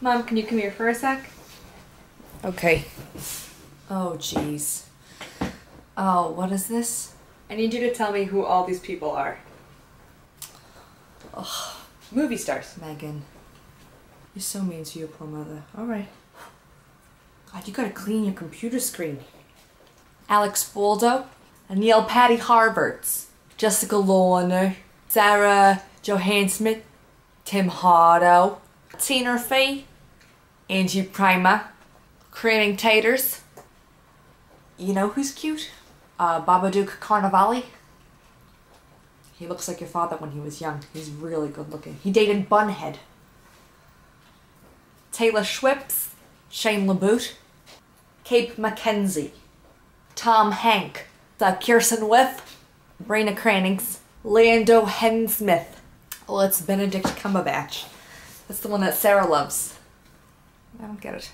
Mom, can you come here for a sec? Okay. Oh, jeez. Oh, what is this? I need you to tell me who all these people are. Ugh. Movie stars. Meghan. You're so mean to your poor mother. Alright. God, you gotta clean your computer screen. Alex Baldo, Neil Patty Harvards, Jessica Lorner, Sarah Johansson, Tim Hardo, Tina Fey, Angie Prima, Craning Taters. You know who's cute? Uh, Babadook Carnivale. He looks like your father when he was young. He's really good looking. He dated Bunhead. Taylor Schwips, Shane LaBoot, Cape Mackenzie, Tom Hank, the Kirsten With, Brina Crannings, Lando Hensmith. Oh, it's Benedict Cumberbatch. That's the one that Sarah loves. I don't get it.